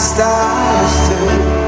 stars too.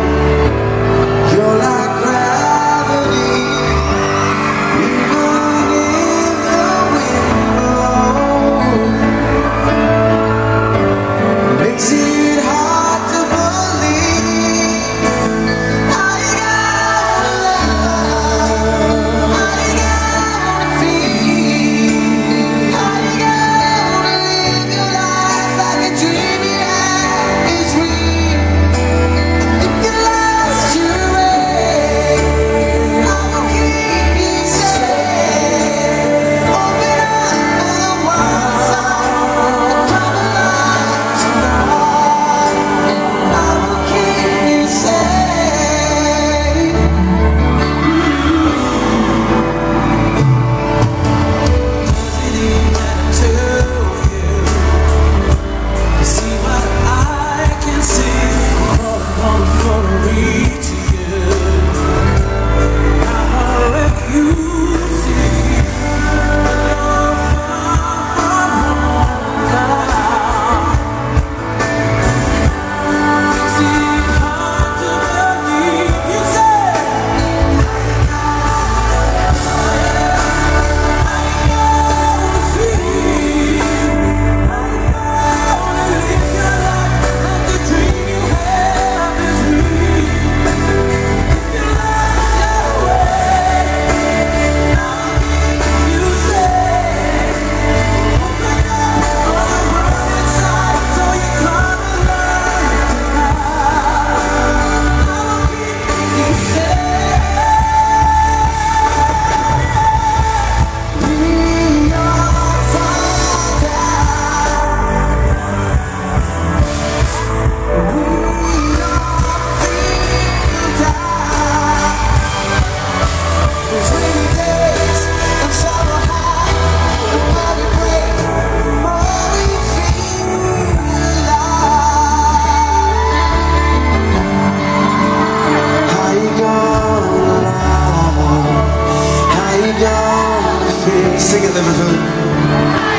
Sing it, Liverpool.